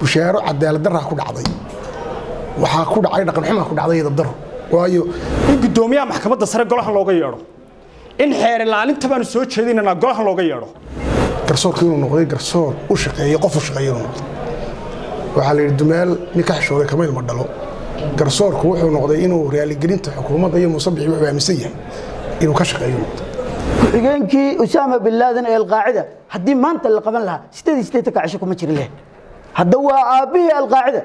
bushaaro cadaalad daraa ku dhacday. Waxaa ku dhacay dhaqanxumaa ku dhacday dabdaro waayo in guddoomiyaha maxkamadda sare golahan looga yeedho. In xeer ilaalinta baanu soo jeedinanaa golahan looga yeedho. Garsoorka inuu noqday garsoor u shaqeeya qof u shaqeeya inuu noqday waxaa la yidhi dumeel nin ka xishooday kama ilma dhalo. Garsoorku wuxuu noqday inuu raaligelinta xukuumadda iyo muusabixi wuxuu aaminsan yahay inuu ka shaqeeyo noqdo. Ku-xigeenkii usaama bin laadan ee alqaacida haddii maanta la qaban lahaa sideed sideetanka cisho kuma jiri leh hadda waa aabbihii alqaacida.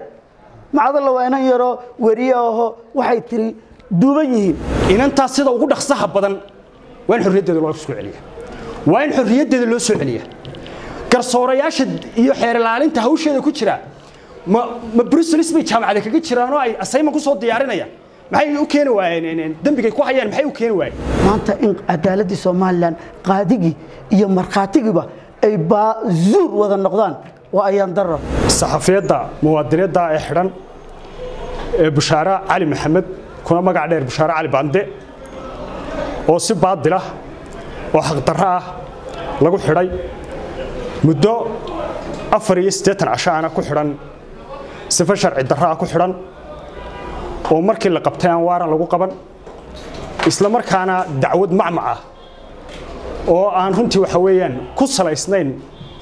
Macdalla waa inan yaroo weriye aho waxay tiri duuban yihiin. Inantaas sida ugu dhaqsaha badan waa in xorriyaddeeda loo soo celiya waa in xorriyaddeeda loo soo celiya garsoorayaasha iyo xeer ilaalinta hawsheeda ku jira ma ma bruselis bay jaamacada kaga jiraan oo ay asayman ku soo diyaarinayaan? Maxay u keeni waayeen dembigay ku hayaan maxay u keeni waayeen? Maanta in cadaaladdii somalilan qaadigii iyo markhaatigiiba ay baazuur wada noqdaan waa ayaan daro saxafiyadda muwaadiniyadda ee xidhan ee bushaare cali maxamed kuna magac dheer bushaare cali bande oo si baadila oo xaqdarro ah lagu xidhay. Muddo afar iyo siddeetan casho ana ku xidhan sifa sharci darro ah ku xidhan oo markii la qabtay aan waaran lagu qaban isla markaana dacwad macmac ah oo aan runtii waxa weeyaan ku salaysnayn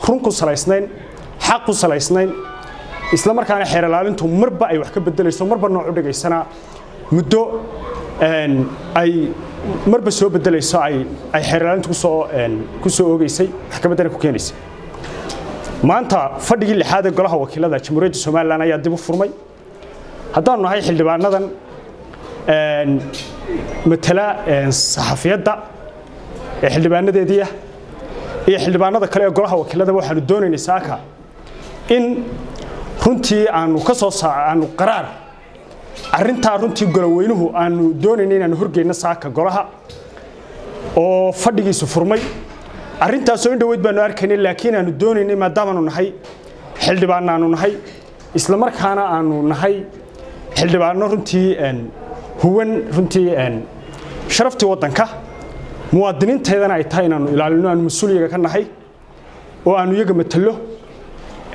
run ku salaysnayn xaq ku salaysnayn. Isla markaana xeer ilaalintu marba ay wax ka bedelayso marba nooc u dhigaysana muddo ay marba soo bedelayso ay xeer ilaalintu ku soo ku soo oogeysay maxkamaddana ku keenaysay. Maanta fadhigii lixaad ee golaha wakiilada jamhuuriyadda somalilan ayaa dib u furmay. Haddaanu nahay xildhibaanadan matala saxafiyadda ee xildhibaanadeediia iyo xildhibaanada kale ee golaha wakiiladaba waxaanu doonaynay saaka in runtii aanu ka soo aanu qaraar arrintaa runtii goloweynuhu aanu doonaynay inaanu horgeyno saaka golaha oo fadhigiisu furmay. Arrintaasoo in dhoweyd baanu arkaynay laakiin aanu doonaynay maadaamaanu nahay xildhibaan aanu nahay isla markaana aanu nahay xildhibaano runtii huwan runtii sharaftii waddanka muwaadiniinteedana ay tahay inaanu ilaalino aanu mas'uuliyaga ka nahay oo aanu iyaga matalo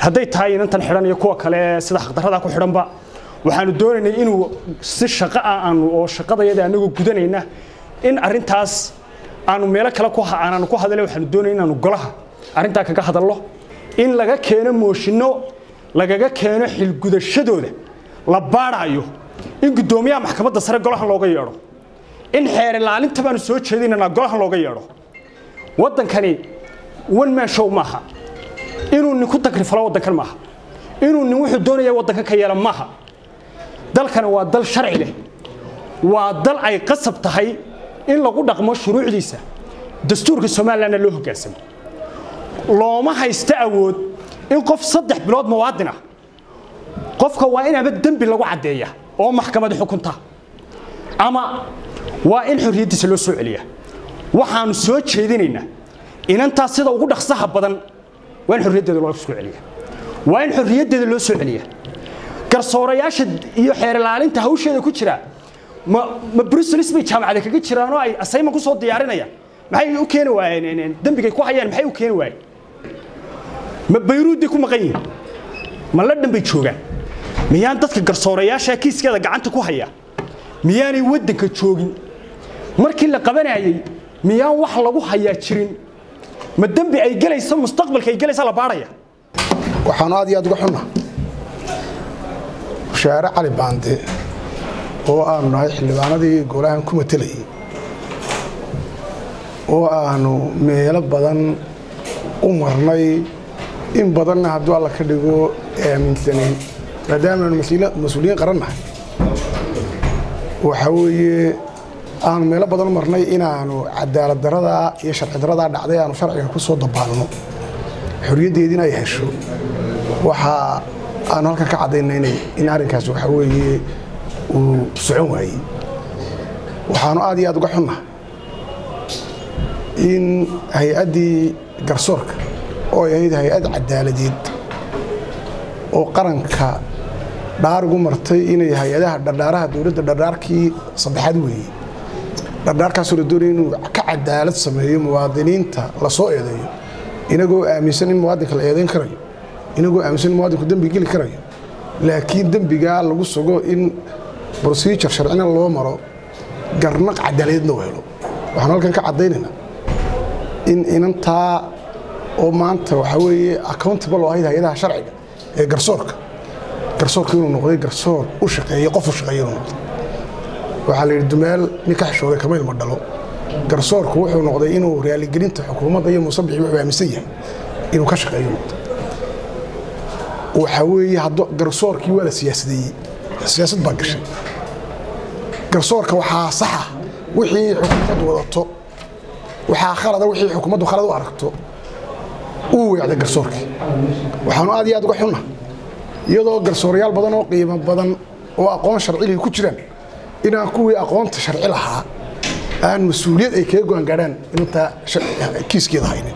hadday tahay inantan xidhan iyo kuwa kale sida xaqdarrada ku xidhanba waxaanu doonaynay inuu si shaqo ah aanu oo shaqadayada anagoo gudanayna in arrintaas aanu meelo kale ku aanaanu ku hadalay waxaanu doonayay inaanu golaha arrintaa kaga hadallo in laga keeno mooshinno lagaga keeno xilgudashadooda la baadhaayo in guddoomiyaha maxkamadda sare golahan looga yeedho in xeer ilaalinta baanu soo jeedinanaa golahan looga yeedho. Waddankani one man show maaha inuu nin ku takrifalo waddankan maaha inuu nin wuxuu doonaya waddankan ka yeela maaha dalkani waa dal sharci leh waa dal ay qasab tahay in lagu dhaqmo shuruucdiisa dastuurka somalilanna loo hoggaansamo looma haysto awood in qof saddex bilood muwaadin ah qofka waa in ama dembi lagu caddeeya oo maxkamad xukunta ama waa in xorriyaddiisa loo soo celiya waxaanu soo jeedinaynaa inantaas sida ugu dhaqsaha badan xorriyaddeeda loo soo celiya waa in xorriyaddeeda loo soo celiya garsoorayaasha iyo xeer ilaalinta hawsheeda ku jira ma ma bruselis bay jaamacada kaga jiraan oo ay asayman ku soo diyaarinayaan. Maxay u keeni waayeen dembigay ku hayaan maxay u keeni waayeen? Ma bayruudday ku maqan yihiin? Ma la dhan bay joogaan? Miyaan dadka garsoorayaasha kiiskeeda gacanta ku haya? Miyaanay waddanka joogin? Markii la qabanayay miyaan wax lagu hayaa jirin ma dembi ay gelayso mustaqbalka ay gelaysa la baadhaya waxaanu aad iyo aad uga xunna. Bushaare cali baande oo aanu nahay xildhibaanadii golahan ku matelayay oo aanu meelo badan u marnay in badanna hadduu alla ka dhigo aaminsanayn maadaamaanu mas'uuliyiin qaran nahay. Waxaa weeye aanu meelo badan marnay inaanu cadaalad daradaa iyo sharci daradaa dhacday aanu sharciga ku soo dabaalno. Xorriyaddeediina ay hesho. Waxaa aanu halkan ka caddaynay in arrinkaas waxaa weeye uu socon waayey. Waxaanu aad iyo aad uga xunnaha in hay'addii garsoorka oo ay ahayd hay'ad cadaaladeed oo qaranka dhaar ugu martay inay hay'adaha dhardhaaraha dowladda dhardhaarkii saddexaad weeye dhardhaarkaasoo la doonaya inuu ka cadaalad sameeyo muwaadiniinta la soo eedeeyo inagoo aaminsan in muwaadinka la eedayn karayo inagoo aaminsan muwaadinku dembi geli karayo laakiin dembigaa lagu sugo in procedure sharcina loo maro garnaq cadaaladeedna u helo. Waxaan halkan ka caddaynaynaa in inantaa oo maanta waxaa weeye accountable oo ahayd hay'adaha sharciga ee garsoorka garsoorka inuu noqday garsoor u shaqeeya qof u shaqeeya inuu noqday waxaa la yidhi dumeel nin ka xishooday kama ilma dhalo. Garsoorku wuxuu noqday inuu raaligelinta xukuumadda iyo muusabixi wuxuu aaminsan yahay inuu ka shaqeeyo. Noqdo waxaa weeye garsoorkii waa la siyaasadeeyey. Siyaasad baa gashay. Garsoorka waxaa saxa wixii xukuumaddu wadato. Waxaa khalada wixii xukuumaddu khalad u aragto. Uu weecday garsoorkii. Waxaanu aad iyo aad uga xunna. Iyadoo garsoorayaal badan oo qiimo badan oo aqoon sharcilii ku jiraan inaan kuwii aqoonta sharci lahaa aan mas'uuliyad ay kaga go'aan gaadhaan inantaa haynin.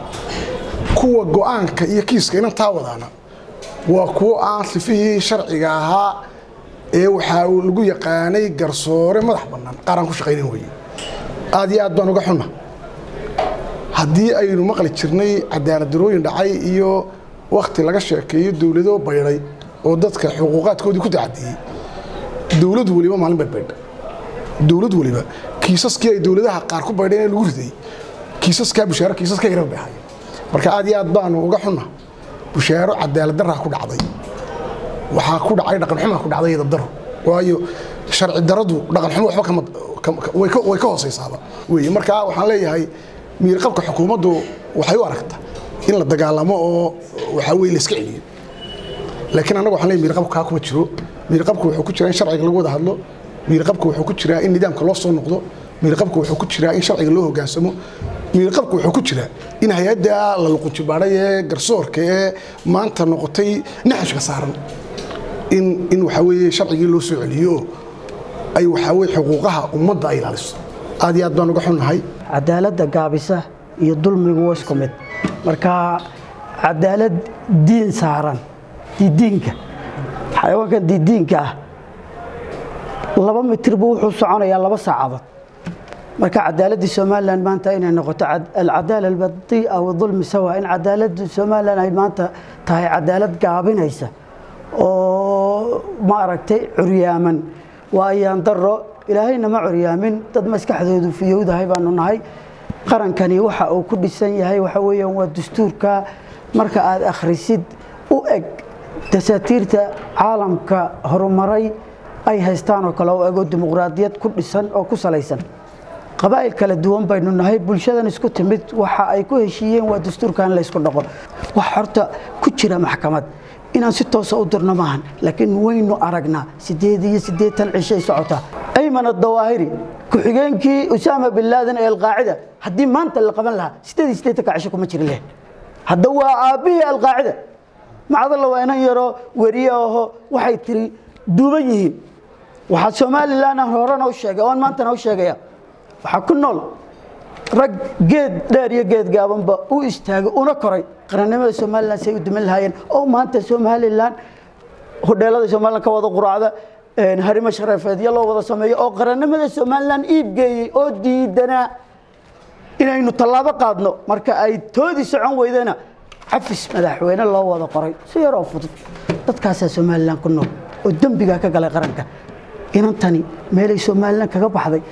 Kuwa go'aanka iyo kiiska inantaa wadaana waa kuwo aan sifihii sharciga ahaa ee waxaa lagu yaqaanay garsoore madax bannaan qaaraan ku shaqaynan weye aad iyo aad baan uga xunna. Haddii aynu maqli jirnay cadaaladdarooyin dhacay iyo wakhti laga sheekeeyo dowlado baydhay oo dadka xuquuqaadkoodii ku tacadeeyey dowlad weliba maalin bay baydha dowlad weliba kiisaskii ay dowladaha qaar ku baydheen ee lagu riday. Kiisaskaa bushaaro kiisas ka yaran bay ahaayeen marka aad iyo aad baanu uga xunna. Bushaaro cadaalad daraa ku dhacday. Waxaa ku dhacay dhaqanxumaa ku dhacday dabdaro waayo sharci daradu dhaqanxumo waxba way ka hoosaysaaba. Wey markaa waxaan leeyahay miirqabka xukuumaddu waxay u aragta in la dagaalamo oo waxaa weye la iska celiyo laakiin annaga waxaan leeyahay miirqabku kaa kuma jiro. Miirqabku wuxuu ku jiraa in sharciga lagu wada hadlo miirqabku wuxuu ku jiraa in nidaamka loo soo noqdo miirqabku wuxuu ku jiraa in sharciga loo hogaansamo miirqabku wuxuu ku jiraa in hay'adda la luqunjibaadhay ee garsoorka ee maanta noqotay naxashka saaran. In waxaa weeye sharcigii loo soo celiyo ay waxaa weye xuquuqaha ummadda ay ilaaliso. Aad iyo aad baan uga xunnahay. Cadaaladda gaabisa iyo dulmigu waa isku mid. Marka cadaalad diin saaran diidiinka xayawaankan diidiinka ah laba mitir buu wuxuu soconayaa laba saacadood. Marka cadaaladii somalilan maanta inay noqoto alcadaala albadii'a wadulmi sawa in cadaaladda somalilan ay maanta tahay cadaalad gaabinaysa oo maaragtay curyaaman. Waa ayaan daro ilaahayna ma curyaamin dad maskaxdoodu fiyowdahay baanu nahay. Qarankani waxa uu ku dhisan yahay waxa weeyaan waa dastuurka. Marka aad akhrisid u eg dasaatiirta caalamka horumaray ay haystaan oo kale oo egoo dimuqraadiyad ku dhisan oo ku salaysan. Qabaa'il kala duwan baynu nahay bulshadan isku timid waxa ay ku heshiiyeen waa dastuurkan laysku dhaqo. Wax horta ku jira maxkamad. Inaan si toosa u dirno maahan laakiin waynu aragnaa sideed iyo siddeetan cishay socotaa ayman adawaahiri ku-xigeenkii usaama bin laadan ee alqaacida haddii maanta la qaban lahaa sideed iyo siddeetanka cisho kuma jiri leh. Hadda waa aabbihii alqaacida. Macdalla waa inan yaroo weriye aho waxay tiri duuban yihiin waxaa somalilan horena u sheegay oon maantana u sheegaya. Waxaa ku nool rag geed dheer iyo geed gaabanba u istaagay una koray. Qarannimada somalilan say u duman lahaayeen oo maanta somalilan hodheelada somalilan ka wada quraacda harimo sharafeedyo loo wada sameeyo oo qarannimada somalilan iibgeeyey oo diidanaa inaynu tallaabo qaadno. Marka ay toodii socon weydana cafis madaxweyne loo wada qoray. Si yaroo fudud dadkaasaa somalilan ku nool oo dembigaa ka galay qaranka inantani meelay somalilan kaga baxday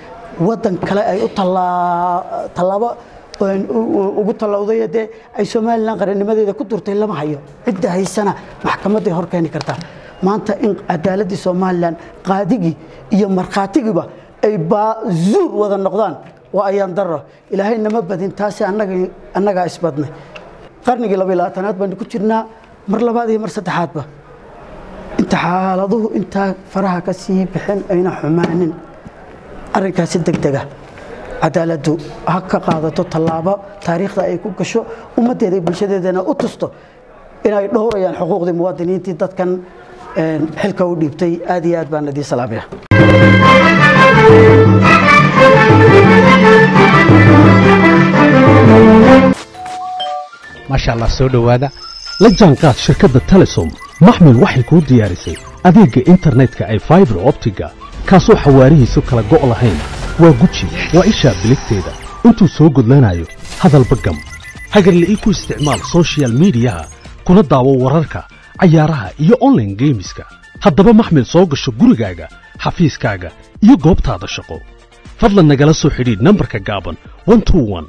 waddan kale ay tallaabo ugu tallawday dee ay somalilan qarannimadeeda ku durtay lama hayo. Cidda haysana maxkamaday hor keeni kartaa. Maanta in cadaaladii somalilan qaadigii iyo markhaatigiiba ay baazuur wada noqdaan waa ayaan daro ilaahay nama badin taasi annagaa isbadnay qarnigii laba labaatanaad baynu ku jirnaa mar labaad iyo mar saddexaadba inta xaaladuhu intaa faraha ka sii bixin ayna xumaanin. Arrinkaasi deg dega cadaaladdu ha ka qaadato tallaabo taariikhda ay ku gasho ummaddeeda bulshadeedana u tusto inay dhowrayaan xuquuqdii muwaadiniintii dadkan xilka u dhiibtay. Aad iyo aad baan idiin salaamaya. Maasha allah soo dhowaada. La jaanqaad shirkadda telesom maxmil waxay kuu diyaarisay adeegga internetka ay faibar optiga kaasoo xawaarihiisu kala go' lahayn. Waa guji waa ishaa biligteeda. Intuu soo gudlanayo hadalba gam hagarle ii ku isticmaal sochial midiyaha kuna daawo wararka cayaaraha iyo online geemiska haddaba maxmil soo gasho gurigaaga xafiiskaaga iyo goobtaada shaqo. Fadlan nagala soo xidhiidh nambarka gaaban 121